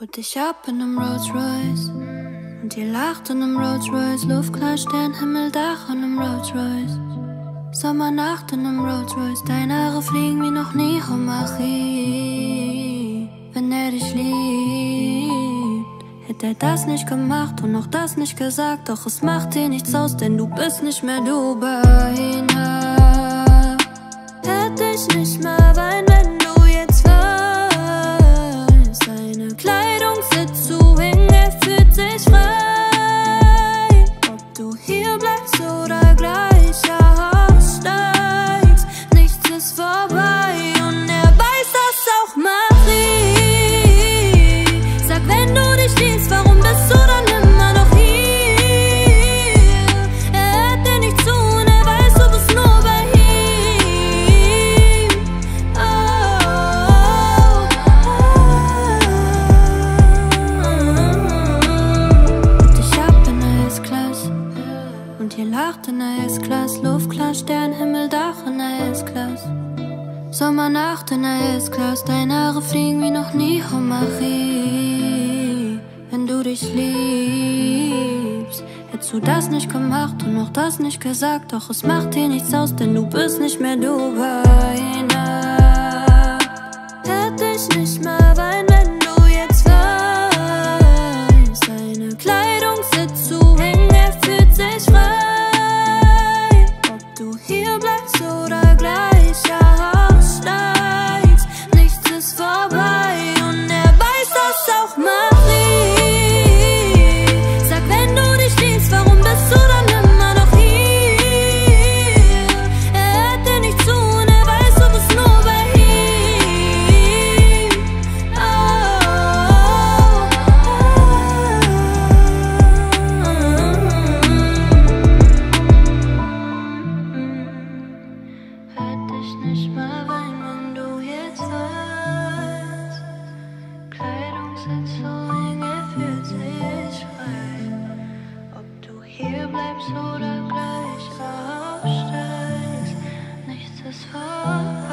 Holt dich ab in nem Rolls Royce. Und ihr lacht in nem Rolls Royce. Luftklar, Stern, Himmel, Dach in nem Rolls Royce. Sommernacht in nem Rolls Royce. Deine Haare fliegen wie noch nie, Homachi. Wenn er dich liebt, hätte er das nicht gemacht und auch das nicht gesagt. Doch es macht dir nichts aus, denn du bist nicht mehr du bei ihm. Hätte ich nicht mal Ob lacht in der S-Klasse. Luftklar, Stern, Himmel, Dach in der S-Klasse. Sommernacht in der S-Klasse, deine Haare fliegen wie noch nie, oh Marie. Wenn du dich liebst, hättest du das nicht gemacht und auch das nicht gesagt. Doch es macht dir nichts aus, denn du bist nicht mehr du bei nicht mal, weil man du jetzt hast. Kleidung sitzt so eng, sich frei. Ob du hier bleibst oder gleich aufsteigst, nichts ist vorbei.